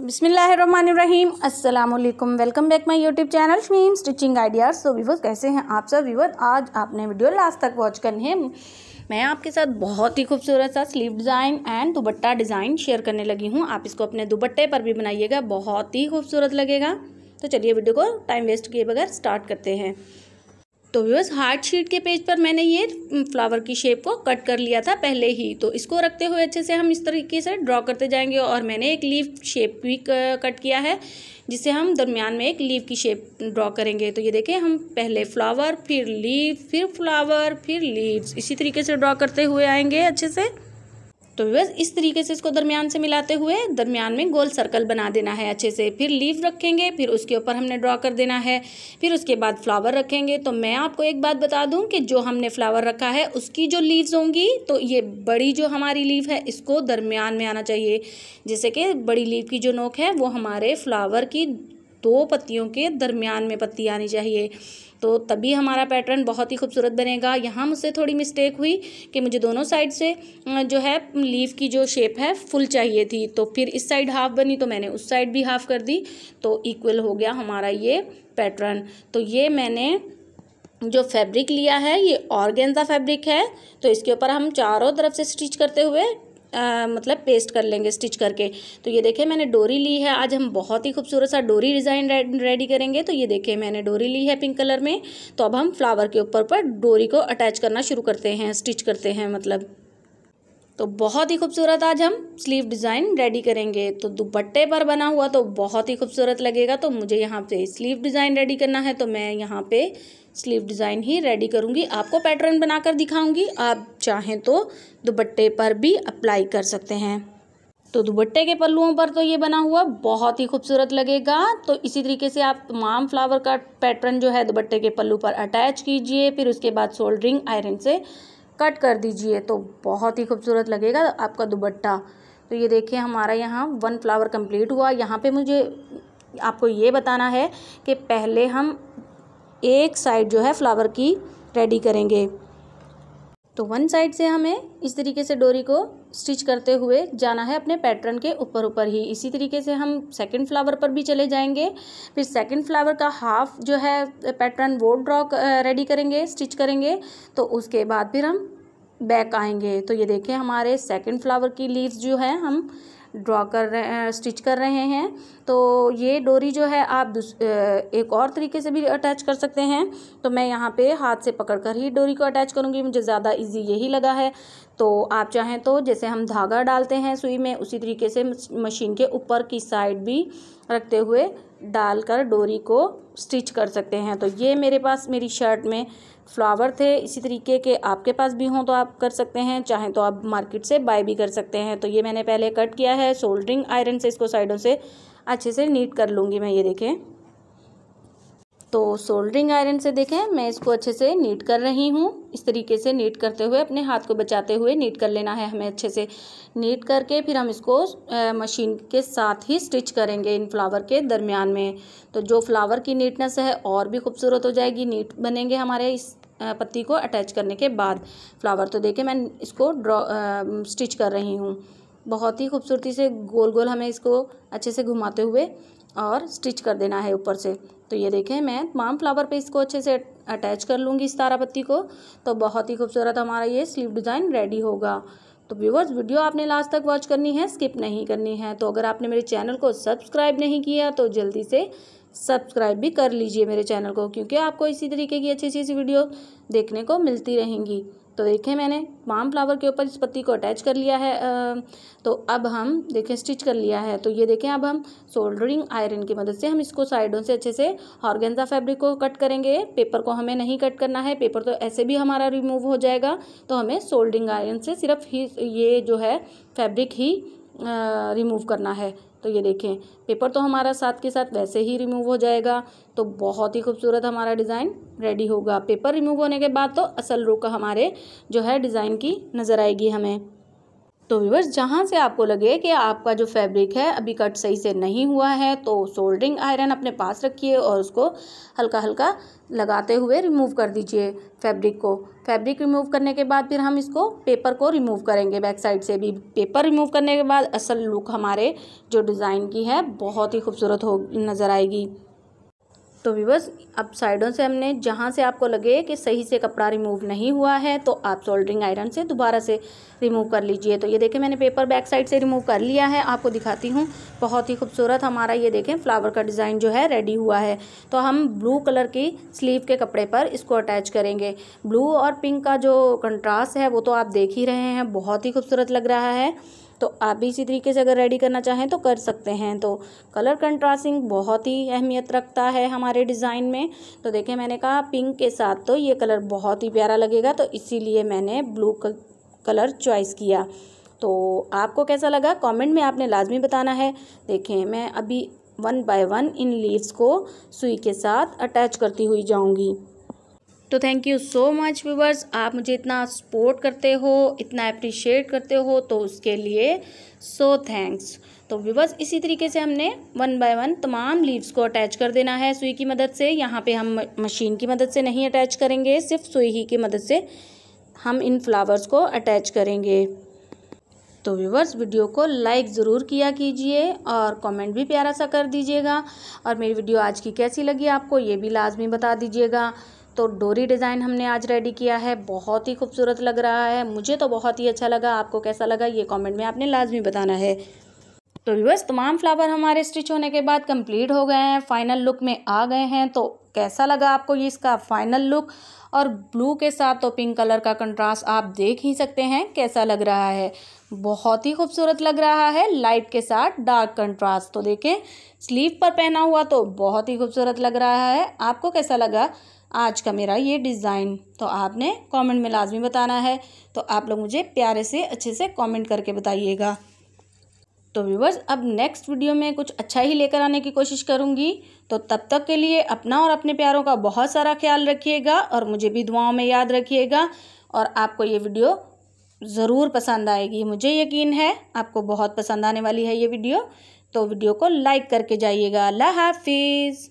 बिसमीम अस्सलाम वालेकुम welcome back my YouTube channel Shamim stitching ideas. तो व्यूवर्स, कैसे हैं आप सब? व्यूवर, आज आपने वीडियो लास्ट तक वॉच करनी है। मैं आपके साथ बहुत ही खूबसूरत सा sleeve design and dupatta design share करने लगी हूँ। आप इसको अपने दुबट्टे पर भी बनाइएगा, बहुत ही खूबसूरत लगेगा। तो चलिए वीडियो को टाइम वेस्ट किए बगैर स्टार्ट करते हैं। तो व्यूअर्स हार्ट शीट के पेज पर मैंने ये फ्लावर की शेप को कट कर लिया था पहले ही। तो इसको रखते हुए अच्छे से हम इस तरीके से ड्रॉ करते जाएँगे और मैंने एक लीव शेप भी कट किया है, जिसे हम दरमियान में एक लीव की शेप ड्रॉ करेंगे। तो ये देखें, हम पहले फ्लावर फिर लीव फिर फ्लावर फिर लीव्स इसी तरीके से ड्रॉ करते हुए आएँगे अच्छे से। तो बस इस तरीके से इसको दरमियान से मिलाते हुए दरमियान में गोल सर्कल बना देना है अच्छे से। फिर लीव रखेंगे, फिर उसके ऊपर हमने ड्रॉ कर देना है। फिर उसके बाद फ्लावर रखेंगे। तो मैं आपको एक बात बता दूँ कि जो हमने फ्लावर रखा है, उसकी जो लीव्स होंगी तो ये बड़ी जो हमारी लीव है, इसको दरमियान में आना चाहिए। जैसे कि बड़ी लीव की जो नोक है, वो हमारे फ्लावर की दो पत्तियों के दरमियान में पत्ती आनी चाहिए। तो तभी हमारा पैटर्न बहुत ही खूबसूरत बनेगा। यहाँ मुझसे थोड़ी मिस्टेक हुई कि मुझे दोनों साइड से जो है लीव की जो शेप है फुल चाहिए थी। तो फिर इस साइड हाफ़ बनी तो मैंने उस साइड भी हाफ़ कर दी। तो इक्वल हो गया हमारा ये पैटर्न। तो ये मैंने जो फैब्रिक लिया है, ये ऑर्गेन्जा फैब्रिक है। तो इसके ऊपर हम चारों तरफ़ से स्टिच करते हुए आ, मतलब पेस्ट कर लेंगे स्टिच करके। तो ये देखें मैंने डोरी ली है। आज हम बहुत ही खूबसूरत सा डोरी डिज़ाइन रेडी करेंगे। तो ये देखें मैंने डोरी ली है पिंक कलर में। तो अब हम फ्लावर के ऊपर पर डोरी को अटैच करना शुरू करते हैं स्टिच करते हैं मतलब। तो बहुत ही खूबसूरत आज हम स्लीव डिज़ाइन रेडी करेंगे। तो दुपट्टे पर बना हुआ तो बहुत ही खूबसूरत लगेगा। तो मुझे यहाँ पे स्लीव डिज़ाइन रेडी करना है तो मैं यहाँ पे स्लीव डिज़ाइन ही रेडी करूँगी। आपको पैटर्न बनाकर दिखाऊँगी। आप चाहें तो दुपट्टे पर भी अप्लाई कर सकते हैं। तो दुपट्टे के पल्लुओं पर तो ये बना हुआ बहुत ही खूबसूरत लगेगा। तो इसी तरीके से आप तमाम फ्लावर का पैटर्न जो है दुपट्टे के पल्लू पर अटैच कीजिए, फिर उसके बाद सोल्डरिंग आयरन से कट कर दीजिए तो बहुत ही खूबसूरत लगेगा आपका दुबट्टा। तो ये देखिए, हमारा यहाँ वन फ्लावर कंप्लीट हुआ। यहाँ पे मुझे आपको ये बताना है कि पहले हम एक साइड जो है फ्लावर की रेडी करेंगे। तो वन साइड से हमें इस तरीके से डोरी को स्टिच करते हुए जाना है अपने पैटर्न के ऊपर ऊपर ही। इसी तरीके से हम सेकंड फ्लावर पर भी चले जाएँगे। फिर सेकंड फ्लावर का हाफ़ जो है पैटर्न वो ड्रॉ रेडी करेंगे स्टिच करेंगे तो उसके बाद फिर हम बैक आएँगे। तो ये देखें हमारे सेकंड फ्लावर की लीव्स जो है, हम ड्रॉ कर रहे हैं, स्टिच कर रहे हैं। तो ये डोरी जो है आप एक और तरीके से भी अटैच कर सकते हैं। तो मैं यहाँ पे हाथ से पकड़ कर ही डोरी को अटैच करूँगी। मुझे ज़्यादा इजी यही लगा है। तो आप चाहें तो जैसे हम धागा डालते हैं सुई में, उसी तरीके से मशीन के ऊपर की साइड भी रखते हुए डालकर डोरी को स्टिच कर सकते हैं। तो ये मेरे पास मेरी शर्ट में फ्लावर थे, इसी तरीके के आपके पास भी हों तो आप कर सकते हैं, चाहें तो आप मार्केट से बाय भी कर सकते हैं। तो ये मैंने पहले कट किया है सोल्डरिंग आयरन से इसको साइडों से अच्छे से नीट कर लूँगी मैं, ये देखें। तो सोल्डरिंग आयरन से देखें, मैं इसको अच्छे से नीट कर रही हूँ। इस तरीके से नीट करते हुए, अपने हाथ को बचाते हुए नीट कर लेना है हमें अच्छे से। नीट करके फिर हम इसको मशीन के साथ ही स्टिच करेंगे इन फ्लावर के दरमियान में। तो जो फ्लावर की नीटनेस है, और भी खूबसूरत हो जाएगी। नीट बनेंगे हमारे इस पत्ती को अटैच करने के बाद। फ्लावर तो देखे, मैं इसको ड्रॉ स्टिच कर रही हूँ। बहुत ही खूबसूरती से गोल गोल हमें इसको अच्छे से घुमाते हुए और स्टिच कर देना है ऊपर से। तो ये देखें, मैं तमाम फ्लावर पे इसको अच्छे से अटैच कर लूँगी इस तारा पत्ती को। तो बहुत ही खूबसूरत हमारा ये स्लीव डिज़ाइन रेडी होगा। तो व्यूवर्स, वीडियो आपने लास्ट तक वॉच करनी है, स्किप नहीं करनी है। तो अगर आपने मेरे चैनल को सब्सक्राइब नहीं किया तो जल्दी से सब्सक्राइब भी कर लीजिए मेरे चैनल को, क्योंकि आपको इसी तरीके की अच्छी अच्छी वीडियो देखने को मिलती रहेंगी। तो देखें मैंने पाम फ्लावर के ऊपर इस पत्ती को अटैच कर लिया है तो अब हम देखें स्टिच कर लिया है। तो ये देखें, अब हम सोल्डरिंग आयरन की मदद से हम इसको साइडों से अच्छे से ऑर्गेन्जा फैब्रिक को कट करेंगे। पेपर को हमें नहीं कट करना है पेपर तो ऐसे भी हमारा रिमूव हो जाएगा। तो हमें सोल्डरिंग आयरन से सिर्फ़ ही ये जो है फैब्रिक ही रिमूव करना है। तो ये देखें पेपर तो हमारा साथ के साथ वैसे ही रिमूव हो जाएगा। तो बहुत ही खूबसूरत हमारा डिज़ाइन रेडी होगा। पेपर रिमूव होने के बाद तो असल रुक हमारे जो है डिज़ाइन की नज़र आएगी हमें। तो व्यूवर्स जहाँ से आपको लगे कि आपका जो फैब्रिक है अभी कट सही से नहीं हुआ है तो सोल्डरिंग आयरन अपने पास रखिए और उसको हल्का हल्का लगाते हुए रिमूव कर दीजिए फैब्रिक को। फैब्रिक रिमूव करने के बाद फिर हम इसको पेपर को रिमूव करेंगे। बैक साइड से भी पेपर रिमूव करने के बाद असल लुक हमारे जो डिज़ाइन की है, बहुत ही खूबसूरत हो, नज़र आएगी। तो विवर्स अब साइडों से हमने जहाँ से आपको लगे कि सही से कपड़ा रिमूव नहीं हुआ है तो आप सोल्डरिंग आयरन से दोबारा से रिमूव कर लीजिए। तो ये देखें, मैंने पेपर बैक साइड से रिमूव कर लिया है। आपको दिखाती हूँ, बहुत ही खूबसूरत हमारा ये देखें फ्लावर का डिज़ाइन जो है रेडी हुआ है। तो हम ब्लू कलर की स्लीव के कपड़े पर इसको अटैच करेंगे। ब्लू और पिंक का जो कंट्रास्ट है, वो तो आप देख ही रहे हैं, बहुत ही खूबसूरत लग रहा है। तो आप भी इसी तरीके से अगर रेडी करना चाहें तो कर सकते हैं। तो कलर कंट्रास्टिंग बहुत ही अहमियत रखता है हमारे डिज़ाइन में। तो देखें मैंने कहा पिंक के साथ तो ये कलर बहुत ही प्यारा लगेगा तो इसीलिए मैंने ब्लू कलर चॉइस किया। तो आपको कैसा लगा? कमेंट में आपने लाजमी बताना है। देखें मैं अभी वन बाय वन इन लीव्स को सुई के साथ अटैच करती हुई जाऊँगी। तो thank you so much viewers आप मुझे इतना सपोर्ट करते हो, इतना अप्रिशिएट करते हो तो उसके लिए सो so थैंक्स तो व्यूवर्स इसी तरीके से हमने वन बाय वन तमाम लीव्स को अटैच कर देना है सुई की मदद से। यहाँ पे हम मशीन की मदद से नहीं अटैच करेंगे, सिर्फ़ सुई ही की मदद से हम इन फ्लावर्स को अटैच करेंगे। तो व्यूवर्स वीडियो को लाइक ज़रूर किया कीजिए और कमेंट भी प्यारा सा कर दीजिएगा। और मेरी वीडियो आज की कैसी लगी आपको, ये भी लाजमी बता दीजिएगा। तो डोरी डिज़ाइन हमने आज रेडी किया है। बहुत ही खूबसूरत लग रहा है। मुझे तो बहुत ही अच्छा लगा। आपको कैसा लगा ये कमेंट में आपने लाजमी बताना है। तो व्यूअर्स तमाम फ्लावर हमारे स्टिच होने के बाद कंप्लीट हो गए हैं। फाइनल लुक में आ गए हैं। तो कैसा लगा आपको ये इसका फाइनल लुक और ब्लू के साथ तो पिंक कलर का कंट्रास्ट आप देख ही सकते हैं कैसा लग रहा है। बहुत ही खूबसूरत लग रहा है लाइट के साथ डार्क कंट्रास्ट तो देखें स्लीव पर पहना हुआ तो बहुत ही खूबसूरत लग रहा है। आपको कैसा लगा? आज का मेरा ये डिज़ाइन। तो आपने कमेंट में लाजमी बताना है। तो आप लोग मुझे प्यारे से, अच्छे से कमेंट करके बताइएगा। तो व्यूवर्स, अब नेक्स्ट वीडियो में कुछ अच्छा ही लेकर आने की कोशिश करूँगी। तो तब तक के लिए अपना और अपने प्यारों का बहुत सारा ख्याल रखिएगा और मुझे भी दुआओं में याद रखिएगा। और आपको ये वीडियो ज़रूर पसंद आएगी। मुझे यकीन है, आपको बहुत पसंद आने वाली है ये वीडियो। तो वीडियो को लाइक करके जाइएगा। अल्लाह हाफिज़।